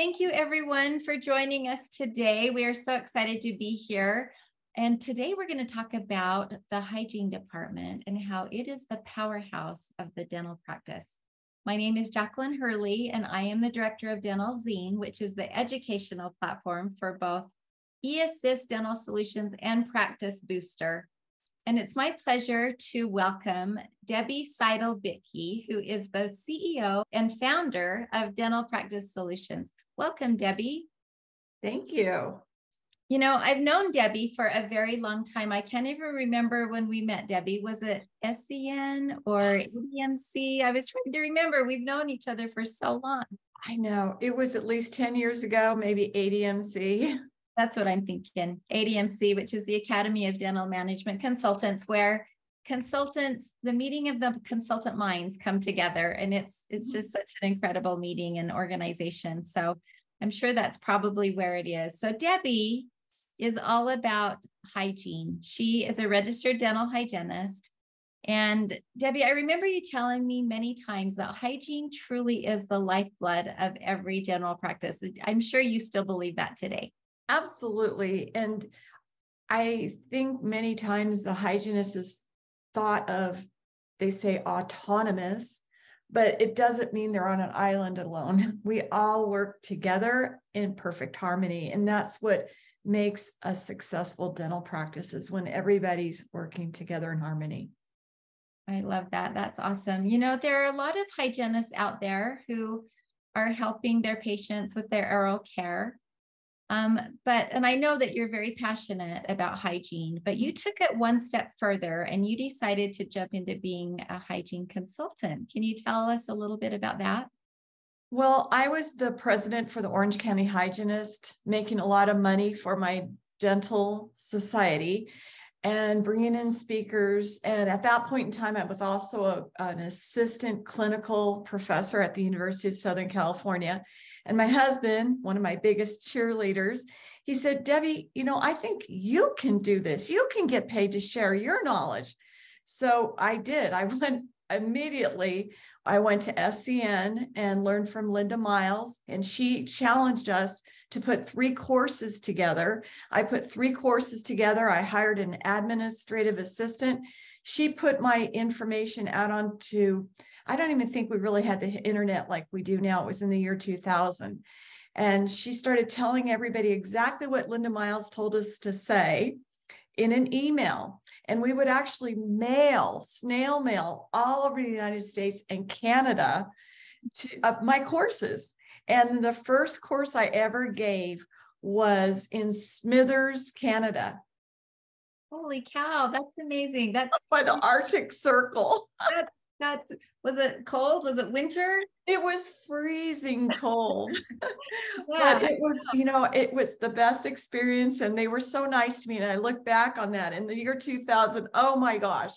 Thank you, everyone, for joining us today. We are so excited to be here. And today we're going to talk about the hygiene department and how it is the powerhouse of the dental practice. My name is Jacqueline Hurley, and I am the director of Dental Zine, which is the educational platform for both eAssist Dental Solutions and Practice Booster. And it's my pleasure to welcome Debbie Seidel Bittke, who is the CEO and founder of Dental Practice Solutions. Welcome, Debbie. Thank you. You know, I've known Debbie for a very long time. I can't even remember when we met Debbie. Was it SCN or EDMC? I was trying to remember. We've known each other for so long. I know. It was at least 10 years ago, maybe ADMC. That's what I'm thinking. ADMC, which is the Academy of Dental Management Consultants, where consultants, the meeting of the consultant minds come together. And it's it's mm-hmm. just such an incredible meeting and organization. So I'm sure that's probably where it is. So Debbie is all about hygiene. She is a registered dental hygienist. And Debbie, I remember you telling me many times that hygiene truly is the lifeblood of every general practice. I'm sure you still believe that today. Absolutely. And I think many times the hygienist is thought of, they say autonomous, but it doesn't mean they're on an island alone. We all work together in perfect harmony. And that's what makes a successful dental practice is when everybody's working together in harmony. I love that. That's awesome. You know, there are a lot of hygienists out there who are helping their patients with their oral care. Um, but, and I know that you're very passionate about hygiene, but you took it one step further and you decided to jump into being a hygiene consultant. Can you tell us a little bit about that? Well, I was the president for the Orange County Hygienist, making a lot of money for my dental society and bringing in speakers. And at that point in time, I was also a, an assistant clinical professor at the University of Southern California. And my husband, one of my biggest cheerleaders, he said, Debbie, you know, I think you can do this. You can get paid to share your knowledge. So I did. I went immediately. I went to SCN and learned from Linda Miles, and she challenged us to put three courses together. I put three courses together. I hired an administrative assistant. She put my information out onto I don't even think we really had the internet like we do now. It was in the year 2000. And she started telling everybody exactly what Linda Miles told us to say in an email. And we would actually mail, snail mail all over the United States and Canada to uh, my courses. And the first course I ever gave was in Smithers, Canada. Holy cow, that's amazing. That's by the Arctic Circle. That's that's was it cold? Was it winter? It was freezing cold. yeah. But it was, you know, it was the best experience and they were so nice to me. And I look back on that in the year 2000. Oh my gosh.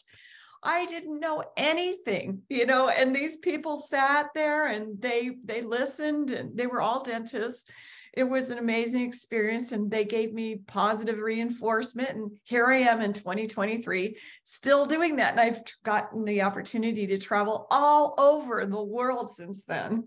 I didn't know anything, you know, and these people sat there and they they listened and they were all dentists it was an amazing experience and they gave me positive reinforcement and here i am in 2023 still doing that and i've gotten the opportunity to travel all over the world since then.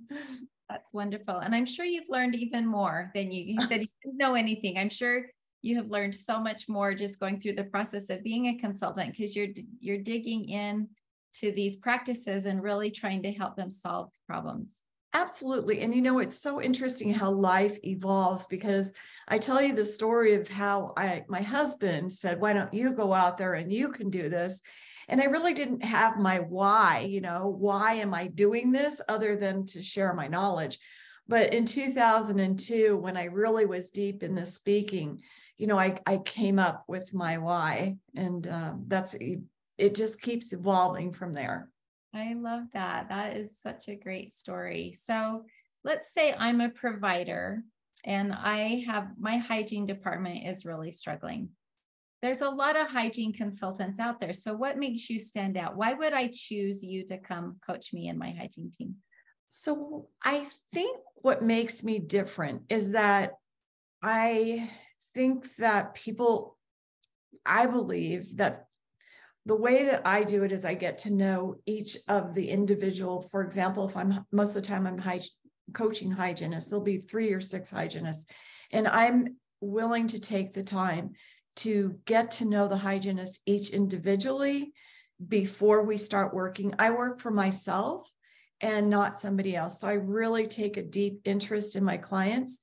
That's wonderful and i'm sure you've learned even more than you you said you didn't know anything. I'm sure you have learned so much more just going through the process of being a consultant because you're you're digging in to these practices and really trying to help them solve problems Absolutely. And you know, it's so interesting how life evolves because I tell you the story of how I my husband said, Why don't you go out there and you can do this? And I really didn't have my why, you know, why am I doing this other than to share my knowledge? But in 2002, when I really was deep in the speaking, you know, I, I came up with my why. And uh, that's, it just keeps evolving from there. I love that. That is such a great story. So let's say I'm a provider and I have my hygiene department is really struggling. There's a lot of hygiene consultants out there. So what makes you stand out? Why would I choose you to come coach me and my hygiene team? So I think what makes me different is that I think that people, I believe that the way that I do it is I get to know each of the individual. For example, if I'm most of the time I'm coaching hygienists. There'll be three or six hygienists. And I'm willing to take the time to get to know the hygienists each individually before we start working. I work for myself and not somebody else. So I really take a deep interest in my clients.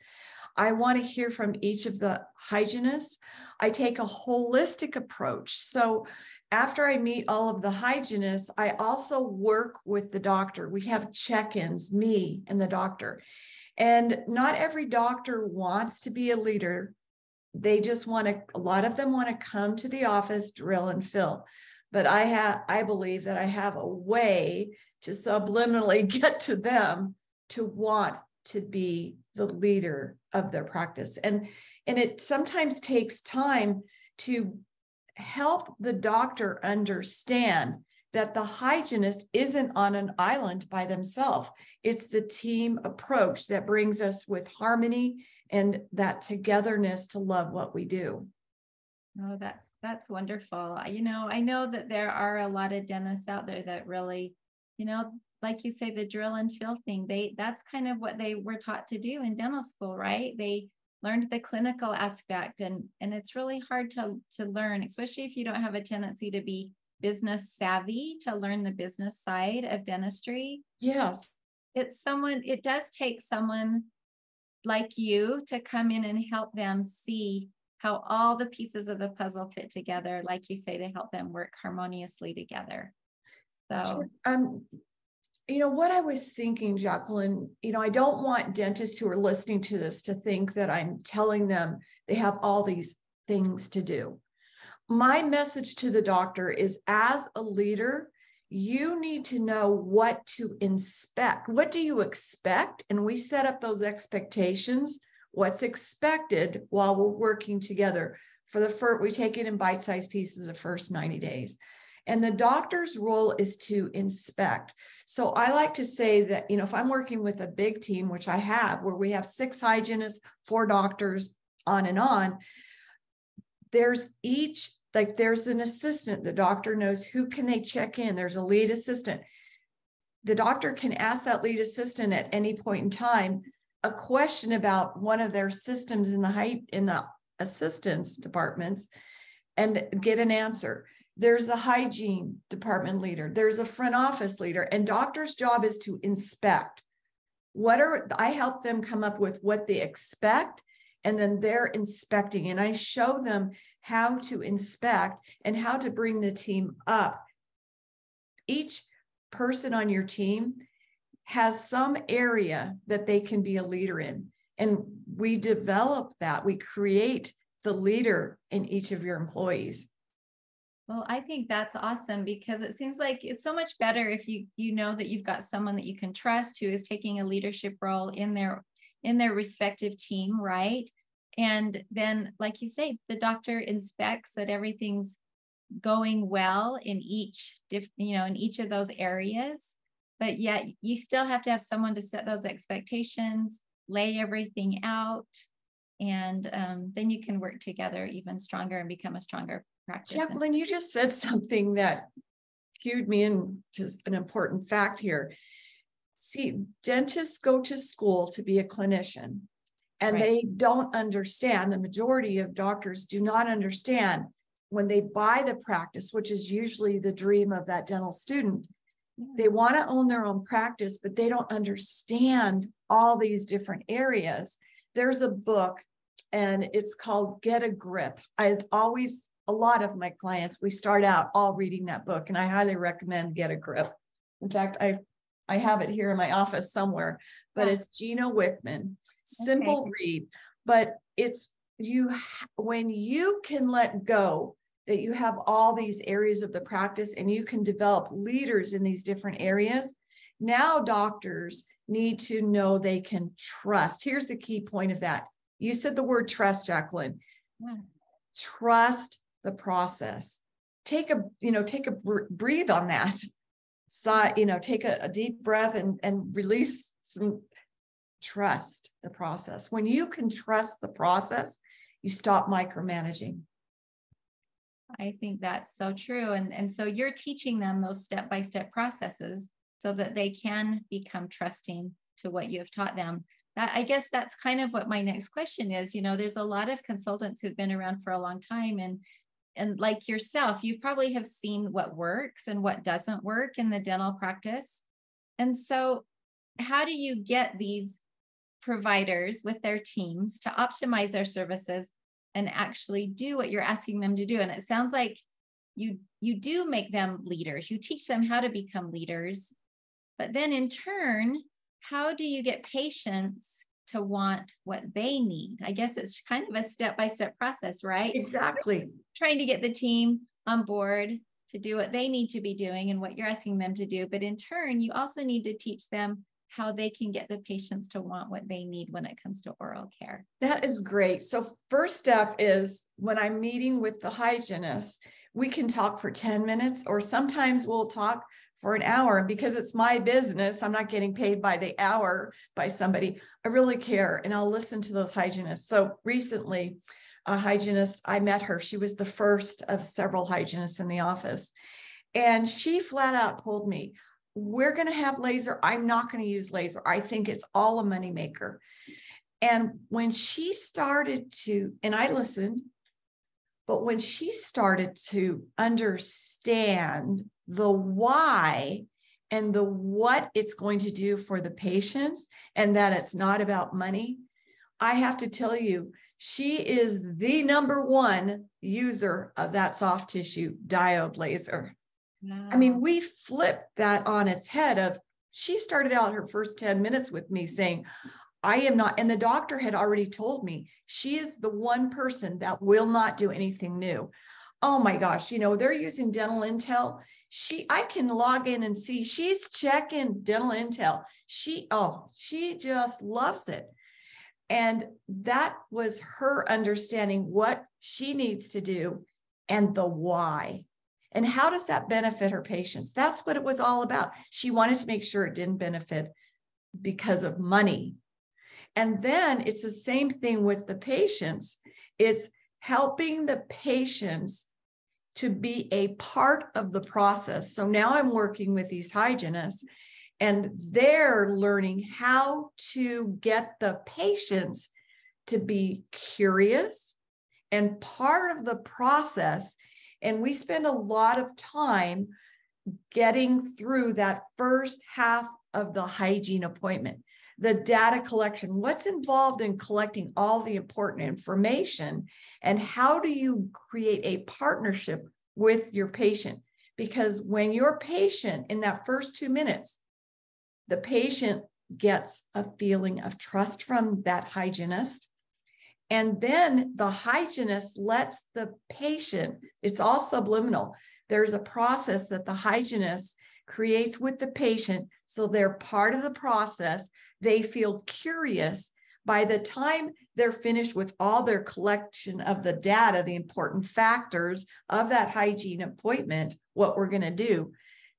I want to hear from each of the hygienists. I take a holistic approach. So after I meet all of the hygienists, I also work with the doctor. We have check ins, me and the doctor. And not every doctor wants to be a leader. They just want to, a lot of them want to come to the office, drill and fill. But I have, I believe that I have a way to subliminally get to them to want to be the leader of their practice. And, and it sometimes takes time to help the doctor understand that the hygienist isn't on an island by themselves. It's the team approach that brings us with harmony and that togetherness to love what we do. Oh, that's that's wonderful. You know, I know that there are a lot of dentists out there that really, you know, like you say, the drill and fill thing. They that's kind of what they were taught to do in dental school, right? They learned the clinical aspect and and it's really hard to to learn especially if you don't have a tendency to be business savvy to learn the business side of dentistry. Yes. It's someone it does take someone like you to come in and help them see how all the pieces of the puzzle fit together like you say to help them work harmoniously together. So um you know what i was thinking jacqueline you know i don't want dentists who are listening to this to think that i'm telling them they have all these things to do. My message to the doctor is as a leader you need to know what to inspect. What do you expect? And we set up those expectations what's expected while we're working together. For the first we take it in bite-sized pieces the first 90 days and the doctor's role is to inspect. So I like to say that, you know, if I'm working with a big team, which I have, where we have six hygienists, four doctors, on and on, there's each, like there's an assistant. The doctor knows who can they check in. There's a lead assistant. The doctor can ask that lead assistant at any point in time a question about one of their systems in the height in the assistance departments and get an answer there's a hygiene department leader, there's a front office leader, and doctor's job is to inspect. What are I help them come up with what they expect, and then they're inspecting, and I show them how to inspect and how to bring the team up. Each person on your team has some area that they can be a leader in. And we develop that, we create the leader in each of your employees. Well, I think that's awesome because it seems like it's so much better if you you know that you've got someone that you can trust who is taking a leadership role in their in their respective team, right? And then like you say, the doctor inspects that everything's going well in each diff, you know, in each of those areas, but yet you still have to have someone to set those expectations, lay everything out, and um, then you can work together even stronger and become a stronger practice. Jacqueline, you just said something that cued me into an important fact here. See, dentists go to school to be a clinician, and right. they don't understand. The majority of doctors do not understand when they buy the practice, which is usually the dream of that dental student. They want to own their own practice, but they don't understand all these different areas. There's a book and it's called Get a Grip. I've always a lot of my clients, we start out all reading that book, and I highly recommend Get a Grip. In fact, I I have it here in my office somewhere, but it's Gino Wickman. Simple okay. read, but it's you when you can let go that you have all these areas of the practice and you can develop leaders in these different areas. Now doctors need to know they can trust. Here's the key point of that. You said the word trust, Jacqueline. Yeah. Trust the process. Take a you know take a breathe on that. So you know take a, a deep breath and and release some trust the process. When you can trust the process you stop micromanaging. I think that's so true. And and so you're teaching them those step by step processes so that they can become trusting to what you have taught them. That, I guess that's kind of what my next question is. You know, there's a lot of consultants who've been around for a long time and and like yourself, you probably have seen what works and what doesn't work in the dental practice. And so, how do you get these providers with their teams to optimize their services and actually do what you're asking them to do? And it sounds like you you do make them leaders. You teach them how to become leaders. But then in turn, how do you get patients to want what they need? I guess it's kind of a step by step process, right? Exactly. Trying to get the team on board to do what they need to be doing and what you're asking them to do. But in turn, you also need to teach them how they can get the patients to want what they need when it comes to oral care. That is great. So, first step is when I'm meeting with the hygienist, we can talk for 10 minutes, or sometimes we'll talk for an hour because it's my business. I'm not getting paid by the hour by somebody. I really care and I'll listen to those hygienists. So recently, a hygienist, I met her. She was the first of several hygienists in the office. And she flat out told me, We're going to have laser. I'm not going to use laser. I think it's all a moneymaker. And when she started to, and I listened, but when she started to understand the why and the what it's going to do for the patients and that it's not about money, I have to tell you, she is the number one user of that soft tissue diode laser. Wow. I mean, we flipped that on its head of she started out her first 10 minutes with me saying, I am not, and the doctor had already told me she is the one person that will not do anything new. Oh my gosh, you know, they're using dental intel she i can log in and see she's checking dental intel. She oh she just loves it. And that was her understanding what she needs to do and the why. And how does that benefit her patients? That's what it was all about. She wanted to make sure it didn't benefit because of money. And then it's the same thing with the patients. It's helping the patients to be a part of the process. So now I'm working with these hygienists and they're learning how to get the patients to be curious and part of the process. And we spend a lot of time getting through that first half of the hygiene appointment the data collection, what's involved in collecting all the important information, and how do you create a partnership with your patient? Because when your patient, in that first two minutes, the patient gets a feeling of trust from that hygienist. And then the hygienist lets the patient, it's all subliminal. There's a process that the hygienist creates with the patient. So they're part of the process. They feel curious. By the time they're finished with all their collection of the data, the important factors of that hygiene appointment, what we're going to do,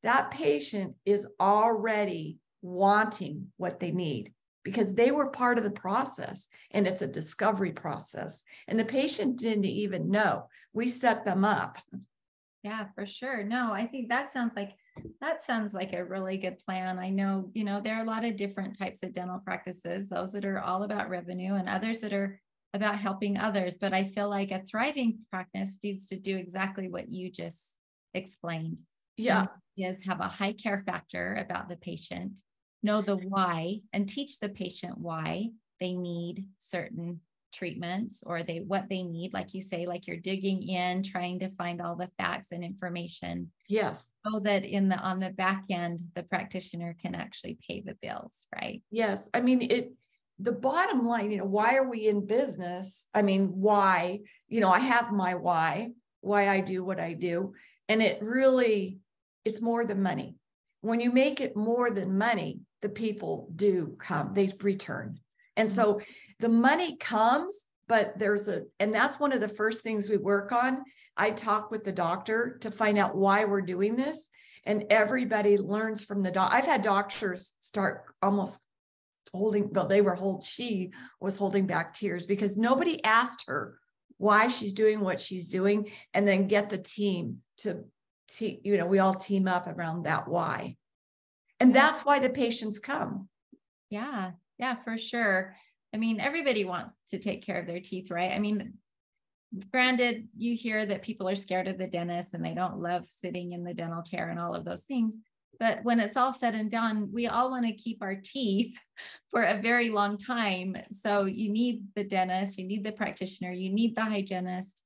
that patient is already wanting what they need because they were part of the process and it's a discovery process. And the patient didn't even know. We set them up. Yeah, for sure. No, I think that sounds like that sounds like a really good plan. I know, you know, there are a lot of different types of dental practices, those that are all about revenue and others that are about helping others. But I feel like a thriving practice needs to do exactly what you just explained. Yeah. Is have a high care factor about the patient, know the why, and teach the patient why they need certain treatments or they what they need like you say like you're digging in trying to find all the facts and information yes. so that in the on the back end the practitioner can actually pay the bills right? Yes. I mean it the bottom line you know why are we in business? I mean why? You know i have my why why i do what i do. And it really it's more than money. When you make it more than money the people do come they return. And mm-hmm. so the money comes, but there's a, and that's one of the first things we work on. I talk with the doctor to find out why we're doing this. And everybody learns from the doc. I've had doctors start almost holding, well, they were hold, she was holding back tears because nobody asked her why she's doing what she's doing and then get the team to, te- you know, we all team up around that why. And that's why the patients come Yeah, yeah, for sure. I mean, everybody wants to take care of their teeth, right? I mean, granted, you hear that people are scared of the dentist and they don't love sitting in the dental chair and all of those things. But when it's all said and done, we all want to keep our teeth for a very long time. So you need the dentist, you need the practitioner, you need the hygienist,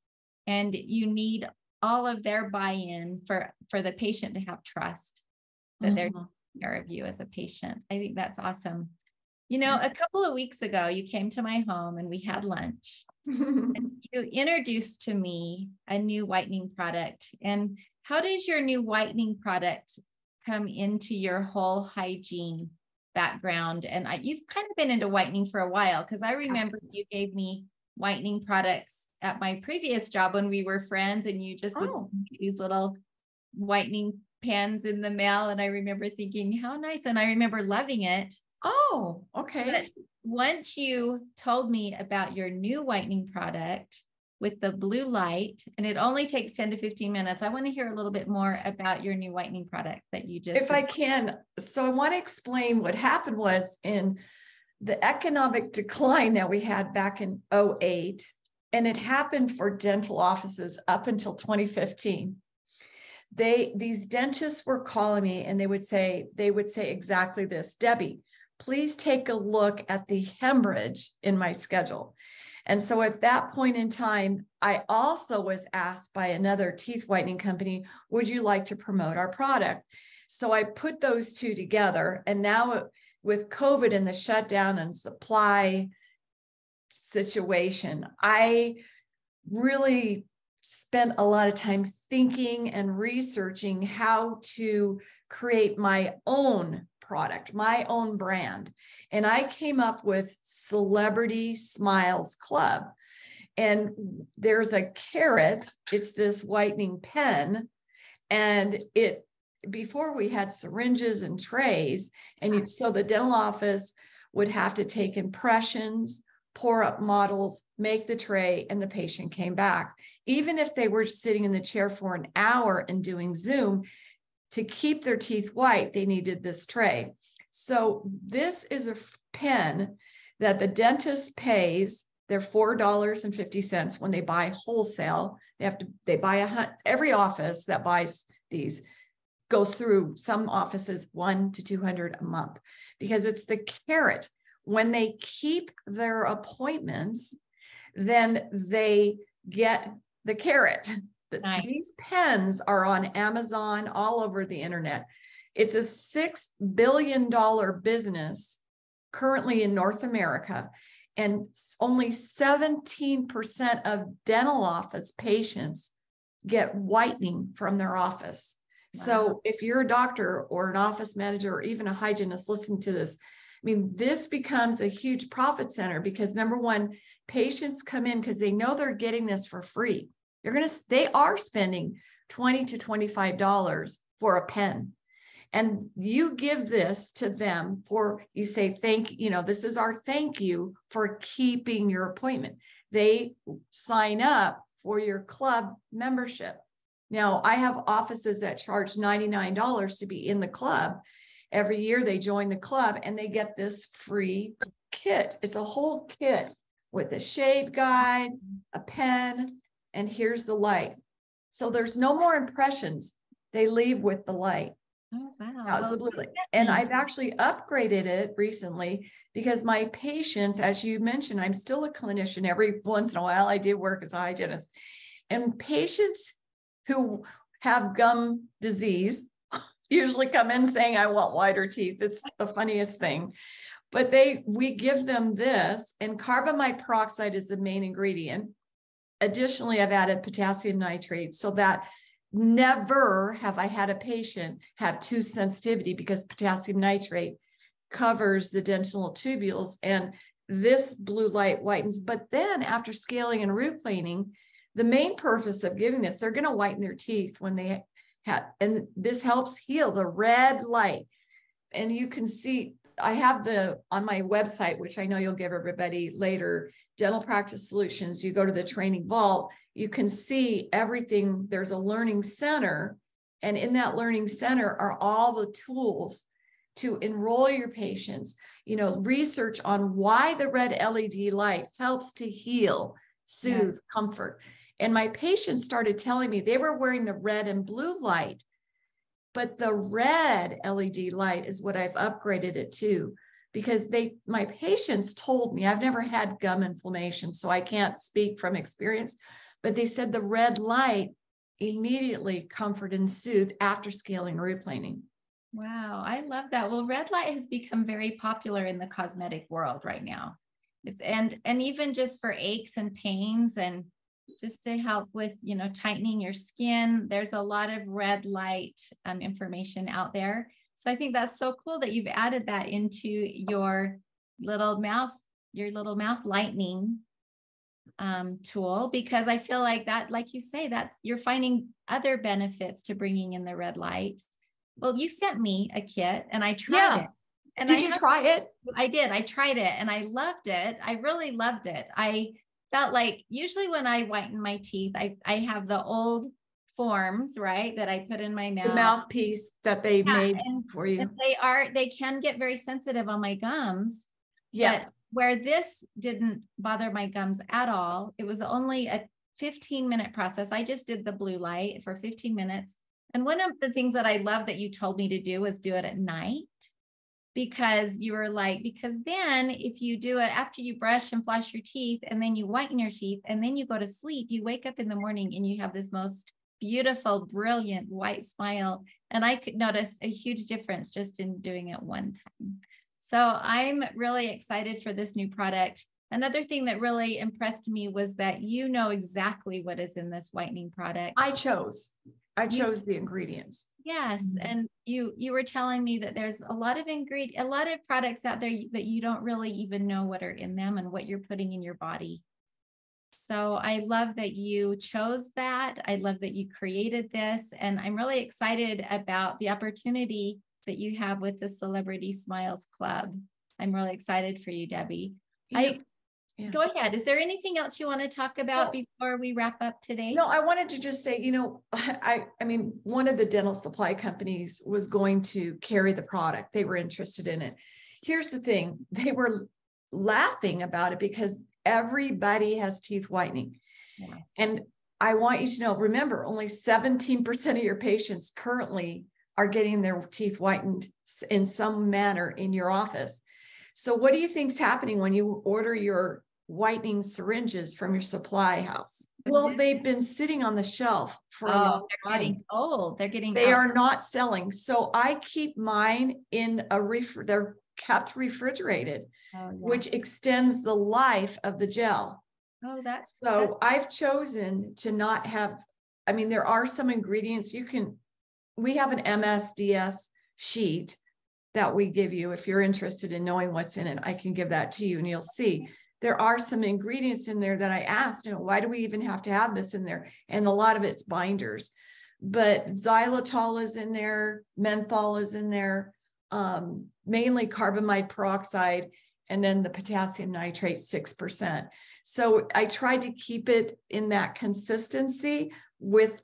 and you need all of their buy-in for for the patient to have trust that mm-hmm. they're taking care of you as a patient. I think that's awesome. You know, mm-hmm. a couple of weeks ago, you came to my home and we had lunch. and you introduced to me a new whitening product. And how does your new whitening product come into your whole hygiene background? And I, you've kind of been into whitening for a while because I remember Absolutely. you gave me whitening products at my previous job when we were friends, and you just would oh. these little whitening pans in the mail. And I remember thinking, how nice. And I remember loving it. Oh, okay. But once you told me about your new whitening product with the blue light, and it only takes 10 to 15 minutes, I want to hear a little bit more about your new whitening product that you just. If I can. So I want to explain what happened was in the economic decline that we had back in 08, and it happened for dental offices up until 2015 they these dentists were calling me and they would say they would say exactly this debbie please take a look at the hemorrhage in my schedule. And so at that point in time, I also was asked by another teeth whitening company, would you like to promote our product? So I put those two together. And now with COVID and the shutdown and supply situation, I really spent a lot of time thinking and researching how to create my own product, my own brand. And I came up with Celebrity Smiles Club. And there's a carrot, it's this whitening pen. And it, before we had syringes and trays, and you, so the dental office would have to take impressions, pour up models, make the tray, and the patient came back. Even if they were sitting in the chair for an hour and doing Zoom, to keep their teeth white, they needed this tray. So this is a pen that the dentist pays they're four dollars and fifty cents when they buy wholesale. They have to they buy a every office that buys these goes through some offices one to two hundred a month because it's the carrot. When they keep their appointments, then they get the carrot. Nice. These pens are on Amazon, all over the internet. It's a $6 billion business currently in North America. And only 17% of dental office patients get whitening from their office. Wow. So if you're a doctor or an office manager or even a hygienist listen to this, I mean, this becomes a huge profit center because number one, patients come in because they know they're getting this for free. They're going to, they are spending 20 to $25 for a pen. And you give this to them for, you say, thank, you know, this is our thank you for keeping your appointment. They sign up for your club membership. Now, I have offices that charge $99 to be in the club. Every year they join the club and they get this free kit. It's a whole kit with a shade guide, a pen, and here's the light. So there's no more impressions. They leave with the light. Oh, wow. Absolutely. And I've actually upgraded it recently because my patients, as you mentioned, I'm still a clinician. Every once in a while, I do work as a hygienist. And patients who have gum disease usually come in saying, I want whiter teeth. It's the funniest thing. But they we give them this, and carbamide peroxide is the main ingredient. Additionally, I've added potassium nitrate so that never have I had a patient have tooth sensitivity because potassium nitrate covers the dentinal tubules and this blue light whitens. But then after scaling and root planing, the main purpose of giving this, they're going to whiten their teeth when they have, and this helps heal the red light. And you can see, I have the on my website, which I know you'll give everybody later, Dental Practice Solutions. You go to the training vault you can see everything. There's a learning center, and in that learning center are all the tools to enroll your patients, you know, research on why the red LED light helps to heal, soothe, yes. comfort. And my patients started telling me they were wearing the red and blue light, but the red LED light is what I've upgraded it to because they my patients told me I've never had gum inflammation so I can't speak from experience but they said the red light immediately comfort and soothe after scaling or root planing. Wow, I love that. Well, red light has become very popular in the cosmetic world right now. It's, and and even just for aches and pains and just to help with you know tightening your skin there's a lot of red light um, information out there so i think that's so cool that you've added that into your little mouth your little mouth lightening um, tool because I feel like that, like you say, that's you're finding other benefits to bringing in the red light. Well, you sent me a kit and I tried yes. it. And did I you have, try it? I did. I tried it and I loved it. I really loved it. I felt like usually when I whiten my teeth, I, I have the old forms, right, that I put in my mouth. The mouthpiece that they yeah, made for you. They are, they can get very sensitive on my gums. Yes where this didn't bother my gums at all, it was only a 15 minute process. I just did the blue light for 15 minutes. And one of the things that I love that you told me to do was do it at night because you were like, because then if you do it after you brush and floss your teeth and then you whiten your teeth and then you go to sleep, you wake up in the morning and you have this most beautiful, brilliant white smile. And I could notice a huge difference just in doing it one time. So I'm really excited for this new product. Another thing that really impressed me was that you know exactly what is in this whitening product. I chose. I chose the ingredients. Yes, mm-hmm. and you you were telling me that there's a lot of ingredient a lot of products out there that you don't really even know what are in them and what you're putting in your body. So I love that you chose that. I love that you created this and I'm really excited about the opportunity that you have with the Celebrity Smiles Club. I'm really excited for you, Debbie. Yeah. I yeah. go ahead. Is there anything else you want to talk about well, before we wrap up today? No, I wanted to just say, you know, I I mean, one of the dental supply companies was going to carry the product. They were interested in it. Here's the thing, they were laughing about it because everybody has teeth whitening. Yeah. And I want you to know, remember, only 17% of your patients currently are getting their teeth whitened in some manner in your office. So, what do you think is happening when you order your whitening syringes from your supply house? Well, they've been sitting on the shelf for oh, they're getting old. They're getting they old. are not selling. So I keep mine in a ref they're kept refrigerated, oh, yeah. which extends the life of the gel. Oh, that's so that's... I've chosen to not have. I mean, there are some ingredients you can we have an MSDS sheet that we give you. If you're interested in knowing what's in it, I can give that to you and you'll see there are some ingredients in there that I asked, you know, why do we even have to have this in there? And a lot of it's binders, but xylitol is in there, menthol is in there, um, mainly carbamide peroxide, and then the potassium nitrate, 6%. So I tried to keep it in that consistency with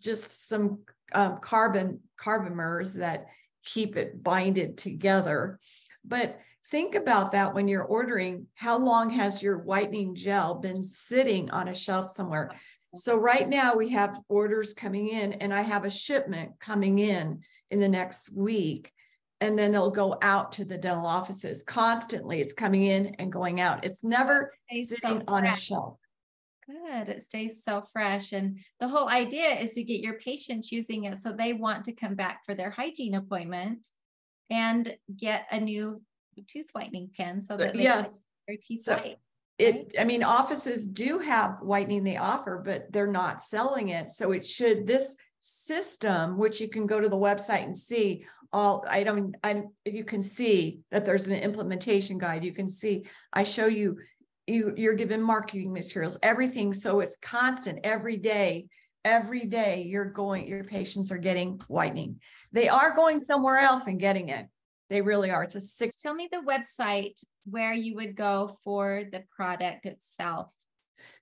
just some um, carbon carbomers that keep it binded together. But think about that when you're ordering. How long has your whitening gel been sitting on a shelf somewhere? So right now we have orders coming in, and I have a shipment coming in in the next week. And then they'll go out to the dental offices constantly. It's coming in and going out. It's never sitting so on a shelf. Good. It stays so fresh. And the whole idea is to get your patients using it so they want to come back for their hygiene appointment and get a new tooth whitening pen so that yes. their teeth so white. It, I mean, offices do have whitening they offer, but they're not selling it. So it should, this system, which you can go to the website and see all, I don't, I, you can see that there's an implementation guide. You can see, I show you you you're given marketing materials everything so it's constant every day every day you're going your patients are getting whitening they are going somewhere else and getting it they really are it's a six tell me the website where you would go for the product itself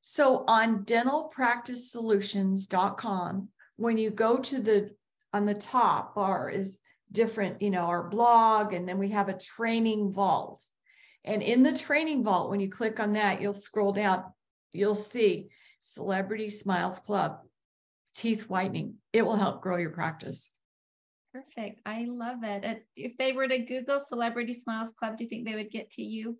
so on dentalpracticesolutions.com when you go to the on the top bar is different, you know, our blog, and then we have a training vault. And in the training vault, when you click on that, you'll scroll down, you'll see Celebrity Smiles Club, teeth whitening. It will help grow your practice. Perfect. I love it. If they were to Google Celebrity Smiles Club, do you think they would get to you?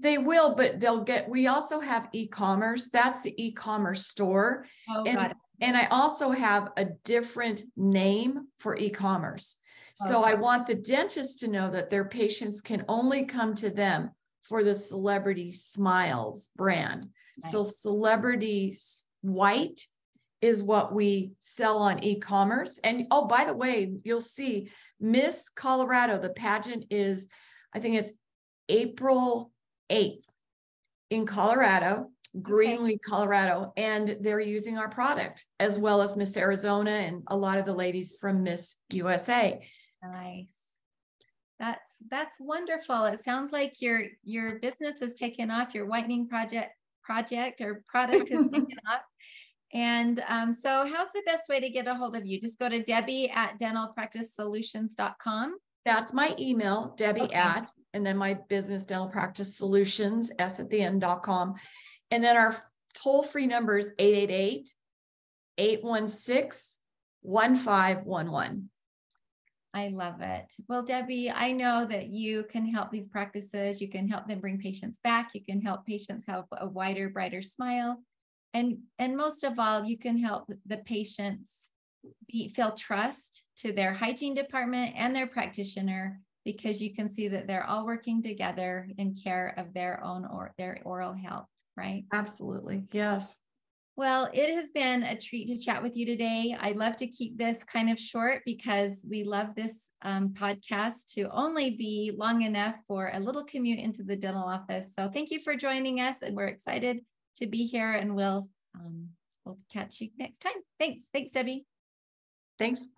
They will, but they'll get, we also have e-commerce. That's the e-commerce store. Oh, and, got it. and I also have a different name for e-commerce. So I want the dentist to know that their patients can only come to them for the Celebrity Smiles brand. So Celebrity White is what we sell on e-commerce. And oh, by the way, you'll see Miss Colorado, the pageant is, I think it's April 8th in Colorado, Greeley, okay. Colorado, and they're using our product as well as Miss Arizona and a lot of the ladies from Miss USA. Nice. That's that's wonderful. It sounds like your your business has taken off. Your whitening project project or product has taken off. And um, so, how's the best way to get a hold of you? Just go to Debbie at dentalpracticesolutions.com. That's my email, Debbie okay. at, and then my business dental practice solutions, S at the end.com. And then our toll free number is 888 816 1511. I love it. Well, Debbie, I know that you can help these practices. You can help them bring patients back. You can help patients have a wider, brighter smile. And, and most of all, you can help the patients be, feel trust to their hygiene department and their practitioner because you can see that they're all working together in care of their own or their oral health, right? Absolutely. Yes. Well, it has been a treat to chat with you today. I'd love to keep this kind of short because we love this um, podcast to only be long enough for a little commute into the dental office. So thank you for joining us, and we're excited to be here. And we'll um, we'll catch you next time. Thanks. Thanks, Debbie. Thanks.